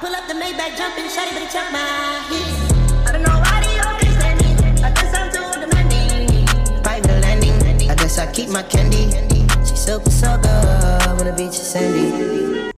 pull up the Maybach jumping, shawty better check my hips. I don't know why they always standing. I guess I'm too demanding. Private landing, I guess I keep my candy. She super so good when the beach is sandy.